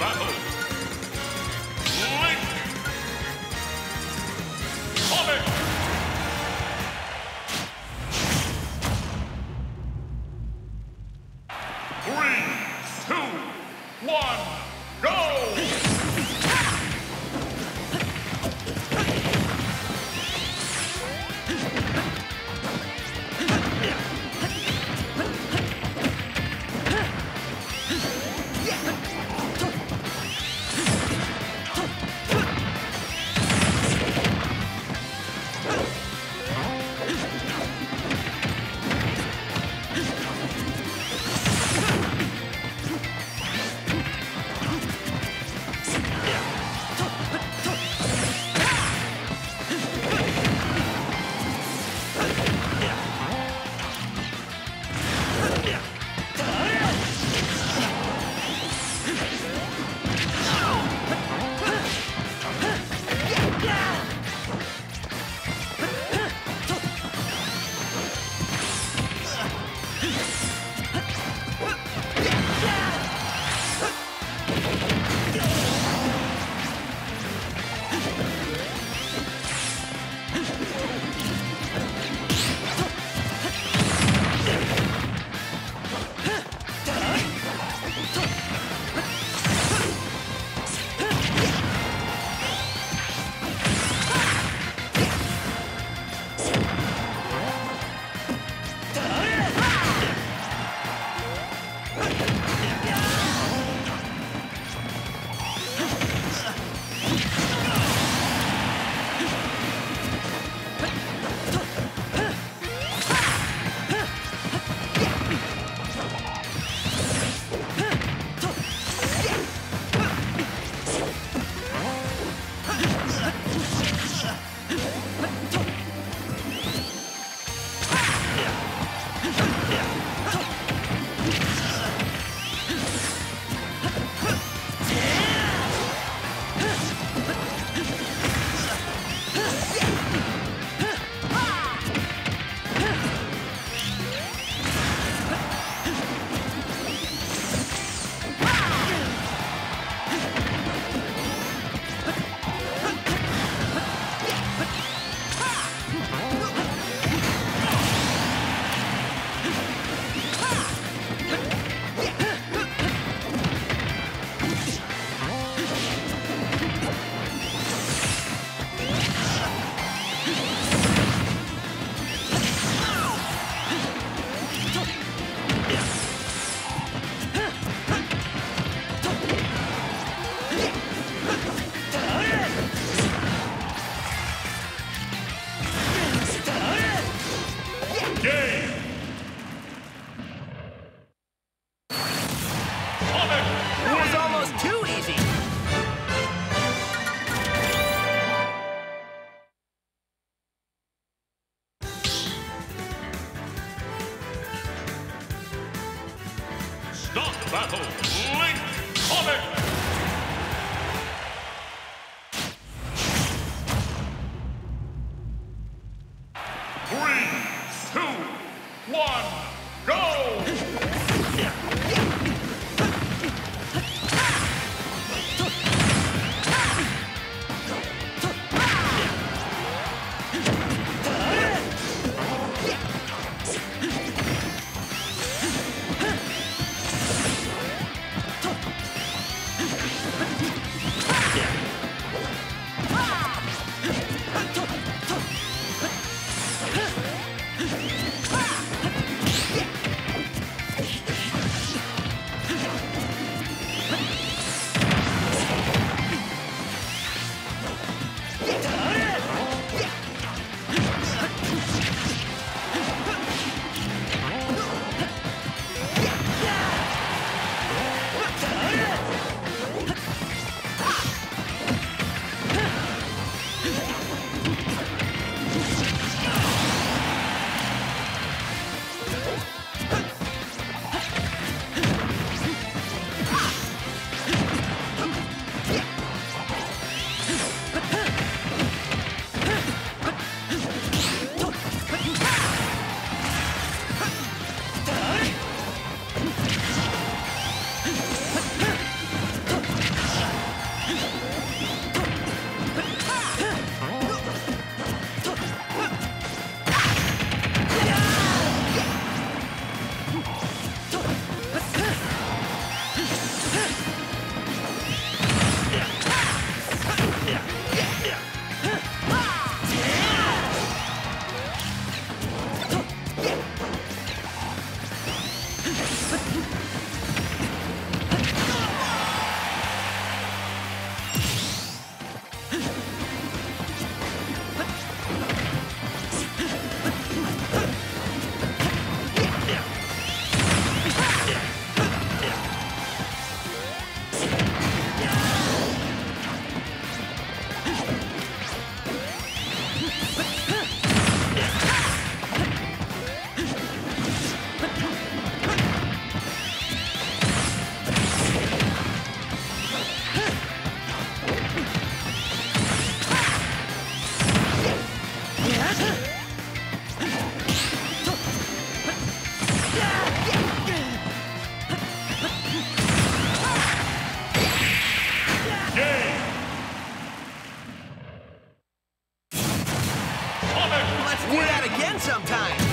battle. battle, Link Sonic! Three, two, one. We're at again sometime.